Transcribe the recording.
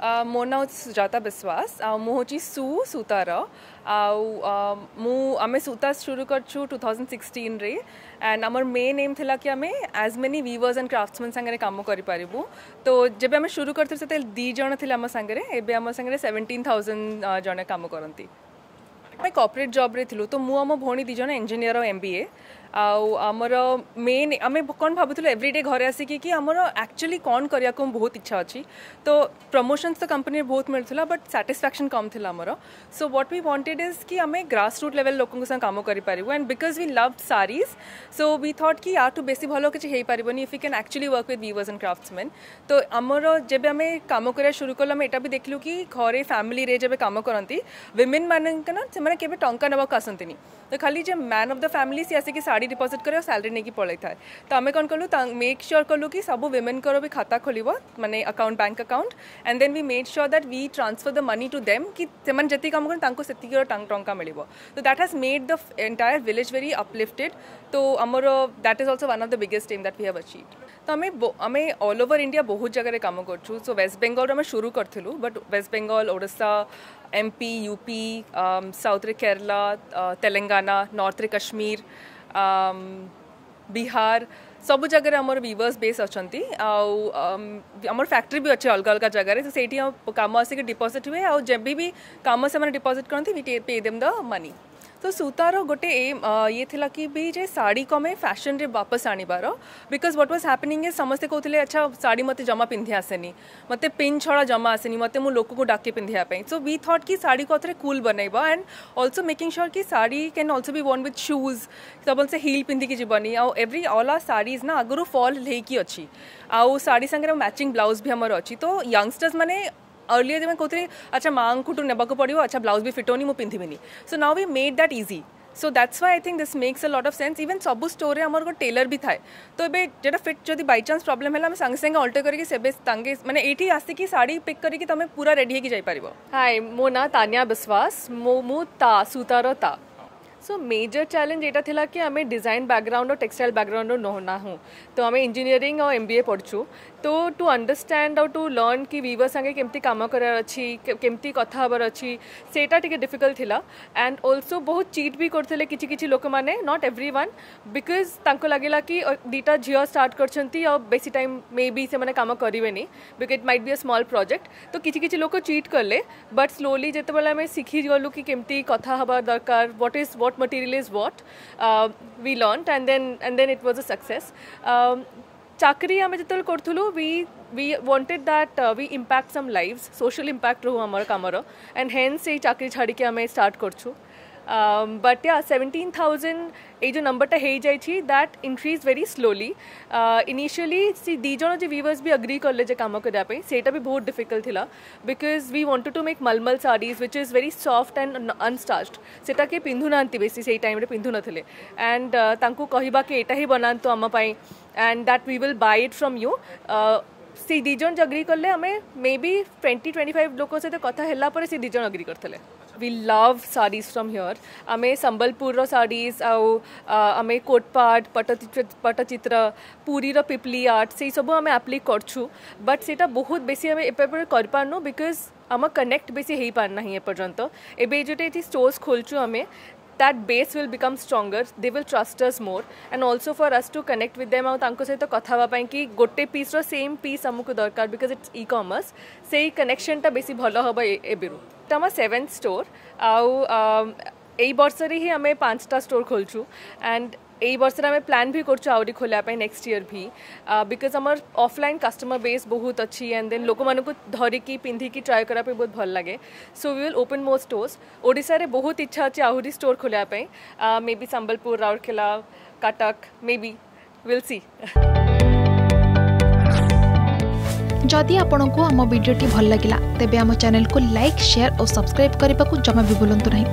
ମୋ ନାଁ ସୁଜାତା ବିଶ୍ୱାସ ଆଉ ମୁଁ ହେଉଛି ସୁ ସୂତାର ଆଉ ମୁଁ ଆମେ ସୂତା ସୁରୁ କରିଛୁ ଟୁ ଥାଉଜେଣ୍ଡ ସିକ୍ସଟିନ୍ରେ ଆଣ୍ଡ ଆମର ମେନ୍ ଏମ୍ ଥିଲା କି ଆମେ ଆଜ୍ ମେନି ଭିଭର୍ସ ଆଣ୍ଡ କ୍ରାଫ୍ଟସମ୍ୟାନ୍ ସାଙ୍ଗରେ କାମ କରିପାରିବୁ ତ ଯେବେ ଆମେ ସୁରୁ କରିଥିଲୁ ସେତେବେଳେ ଦୁଇ ଜଣ ଥିଲେ ଆମ ସାଙ୍ଗରେ ଏବେ ଆମ ସାଙ୍ଗରେ ସେଭେଣ୍ଟିନ୍ ଥାଉଜେଣ୍ଡ ଜଣେ କାମ କରନ୍ତି ଆମେ କର୍ପୋରେଟ୍ ଜବ୍ରେ ଥିଲୁ ତ ମୁଁ ଆମ ଭଉଣୀ ଦୁଇ ଜଣ ଇଞ୍ଜିନିୟର ଏମ୍ ବି ଏ आमर मेन आम कौन भावल एवरीडे घर आसिक कि आम एक्चुअली कौन कर बहुत इच्छा अच्छी तो प्रमोशन तो कंपनी बहुत मिलूला बट साटिस्फाक्शन कम थी आमर so what we wanted is कि आम ग्रास रूट लेवल लोक कम करूँ and because we love saris so we thought कि यार बेस भल किसी पार्बनी if you can actually work with weavers and craftsmen तो आमर जब आम कम करा सुरू कल आम एटा भी देख लू कि घर फैमिली जब कम करती विमेन मान से टाँग नाक आसती तो खाली जे मैन अफ द फैमिली सी आसिक साड़ी शाढ़ी डिपोजिट कर सैलरी नहीं पड़े था तो आम कौन कलु? मेक श्योर कलु कि सब वेमेन भी खाता खोल मानने account bank account and then we made sure that we transfer the money to them कि जी कम कर टाँचा मिल तो that has made the entire village very uplifted तो आमर that is also one of the biggest aim that we have achieve तो आम आम अल ओवर इंडिया बहुत जगह कम कर सो वेस्ट बेंगल आम शुरू करूँ बट वेस्ट बेंगल ओडा एमपी यूपी साउथ रे केरला तेलंगाना नॉर्थ रे कश्मीर बिहार, सब जगह आम विवर्स बेस अच्छा आम फैक्ट्री भी अच्छे, अलग अलग जगह तो सही कम आसिक डिपोजिट हुए आम से डिपोजिट करते पे देम द मनी तो सूतार गोटे एम ये थिला कि भी जे साड़ी को आम फ़ैशन रे वापस आणबार because what was happening is समस्ते कहते अच्छा साड़ी मत जमा पिंधि आसेनी, मत पिन छड़ा जमा आसेनी, मत मो लोक को डाके पिंधिया सो वी थॉट कि साड़ी को थे कूल बनैबा एंड ऑल्सो मेकिंग श्योर कि sari can also be worn with shoes तब से हिल पिंधिकी जीवनी आउ एव्री ऑल आर साड़ीज ना आगु फल लेकी अच्छी आउ साड़ी संगे मैचिंग ब्लाउज भी आमर अच्छी तो यंगस्टर्स मैंने अर्लियर मैं कहते अच्छा माँ को नेबाक पड़ो अच्छा ब्लाउज भी फिट होनी मुझे पिंधि so now we made that easy so that's why I think this makes a lot of sense even सब स्टोर आम गोटे टेलर भी थाए तो ये जो फिट जब बै प्रोब्लम है संगे संगे अल्टर करके मैंने ये आसिक शाढ़ी पिक करके तुम पूरा रेडी हो हाय मो ना तानिया विश्वास मो मु ता सूतार ता सो मेजर चैलेंज यहाँ कि आम डिज़ाइन बैकग्राउंड और टेक्सटाइल बैकग्राउंड ना हूँ। तो आम इंजीनियरिंग और एम बी ए पढ़ु तो टू अंडरस्टैंड और टू लर्न कि वीवर संगे केमती काम करार केमती कथा हबार अच्छी टिके डिफ़िकल्ट एंड ऑल्सो बहुत चिट भी करते किसी किसी लोक मैंने नॉट एव्री वन बिकज तांको लगेगा कि दुटा झील स्टार्ट कर बेसी टाइम मे बी से कम करेंगे because it might be a small project तो किसी किसी लोक चिट कले बट स्लोली जिते आम शिखी गलु कि केमती कथा हबार दरकार what is what what material is what uh, we learned and then and then it was a success. Um, chakri um, we we wanted that uh, we impact some lives social impact ro amar kamaro and hence ei chakri chhadike ame start korchu. ये but या seventeen thousand ये जो नंबरटा हो जाए that increase very slowly initially see these जो viewers भी agree कले कम करने से भी बहुत डिफ़िकल्ट था because we wanted to make malmal saris which is very soft and unstarched सेटा किए पिंधु ना बेसी से टाइम पिंधु ना एंड कहवा कि यहाँ ही बनातु आमपाई and that we will bye से दिज अग्री कले may be twenty twenty five लोक सहित कथा है से दिज अग्री करते we love saris from here आम संबलपुर साड़ीज आम कोटपाट पटचित्र पटचित्र पुरी पिपली आर्ट से सब आम आप्लिक करछु बट से बहुत बेसी आम एपारनु बिकज आम कनेक्ट बेसी हो पारना एपर्यंत एवं जो ये स्टोर्स खोलचु आम that base will become stronger they will trust us more and also for us to connect with them ଆଉ ତାଙ୍କ ସହିତ କଥା ହେବା ପାଇଁ କି ଗୋଟେ ପିସ୍ର ସେମ୍ ପିସ୍ ଆମକୁ ଦରକାର ବିକଜ ଇଟ୍ସ ଇ କମର୍ସ ସେଇ କନେକ୍ସନଟା ବେଶୀ ଭଲ ହେବ ଏବେରୁ ଏଇଟା ଆମ ସେଭେନ୍ଥ ଷ୍ଟୋର୍ ଆଉ ଏଇ ବର୍ଷରେ ହିଁ ଆମେ ପାଞ୍ଚଟା ଷ୍ଟୋର୍ ଖୋଲୁଛୁ ଆଣ୍ଡ এই বছর আমি প্ল্যান ভি করছু আহরি খোলা নেক্সট ইয়র ভি বিকজ আমার অফলাইন কষ্টমর বেস বহুত অছি এন্ড দেন লোক মানুষ ধরিকি পিঁধিকি ট্রাই করা বহুত ভাল লাগে so we will open more stores ওড়িশার বহুত ইচ্ছা আছে আহরি স্টোর খোলা maybe Sambalpur Rourkela Cuttack maybe will see जदि आपण को आम भिडी भल लगा तेब आम चेल्क लाइक सेयार और सब्सक्राइब करने को जमा भी बुलां नहीं